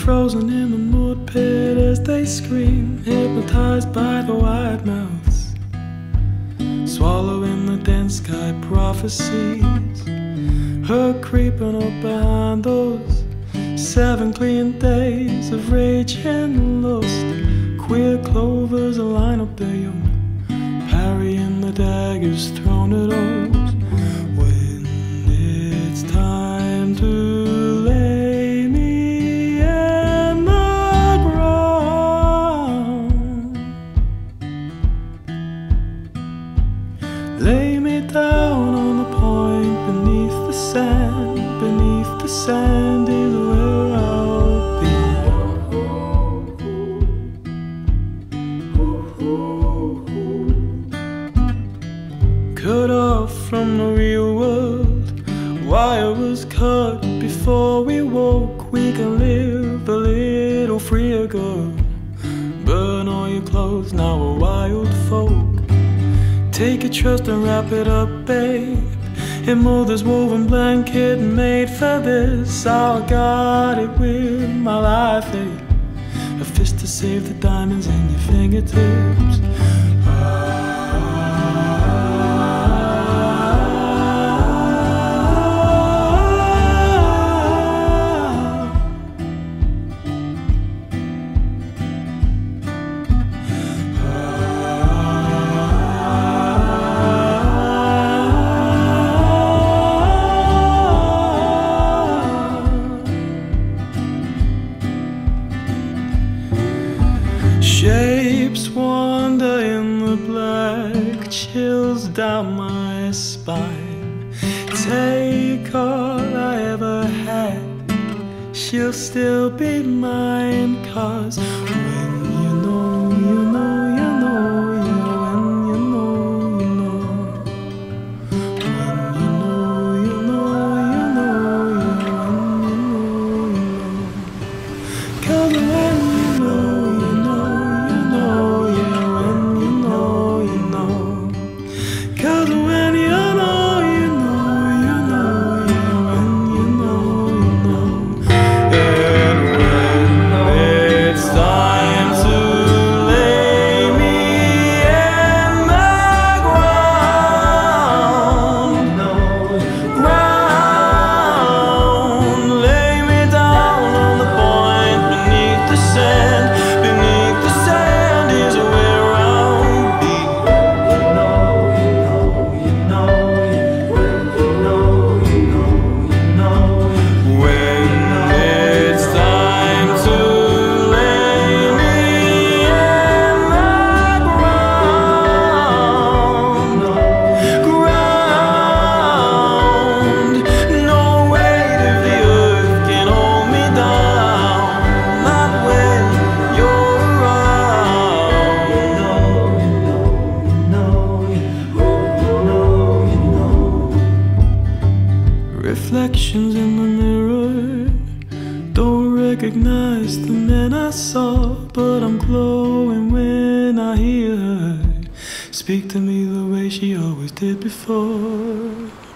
frozen in the mud pit as they scream, hypnotized by the wide mouths, swallowing the dense sky prophecies. Her creeping up behind those seven clean days of rage and lust. Queer clovers align up their young, parrying the daggers thrown at all. Down on the point beneath the sand, beneath the sand is where I'll be. Cut off from the real world. Wire was cut before we woke. We can live a little freer, girl. Burn all your clothes, now we're wild folk. Take your trust and wrap it up, babe. In mother's woven blanket made for this. I got it with my life, eh? A fist to save the diamonds in your fingertips. Down my spine. Take all I ever had, she'll still be mine. Cause Reflections in the mirror don't recognize the man I saw, but I'm glowing when I hear her speak to me the way she always did before.